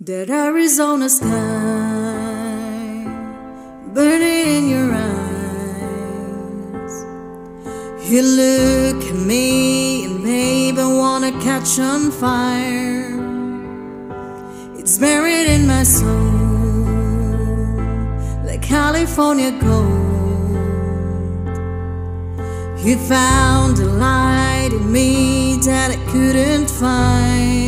That Arizona sky burning in your eyes. You look at me and maybe wanna catch on fire. It's buried in my soul like California gold. You found a light in me that I couldn't find.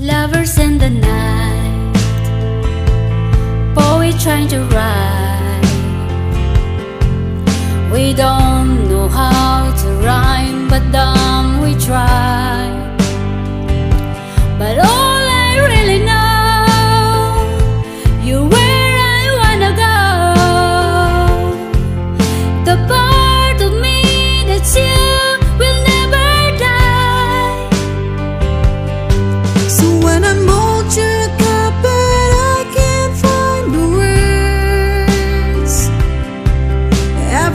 Lovers in the night. Poet trying to write We don't know how to rhyme But damn we try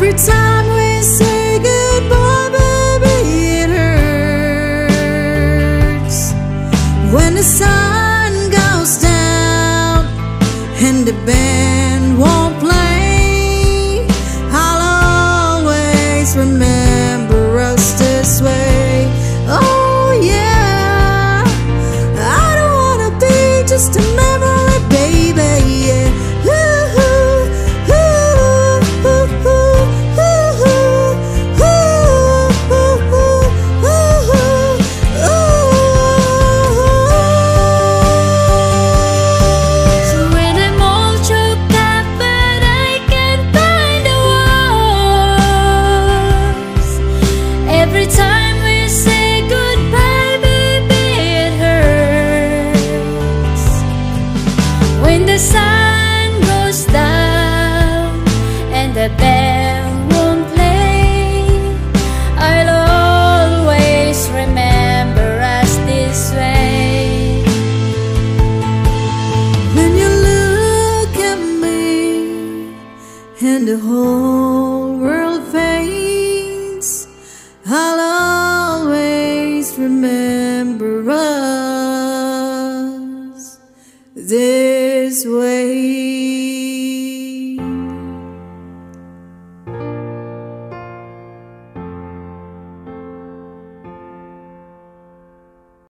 Every time we say goodbye, baby, it hurts. When the sun goes down and the band won't play I'll always remember us this way. Oh yeah. I don't wanna be just a memory, Every time we say goodbye baby it hurts. When the sun goes down and the bell won't play I'll always remember us this way. When you look at me and the whole world fades, I'll always remember us this way.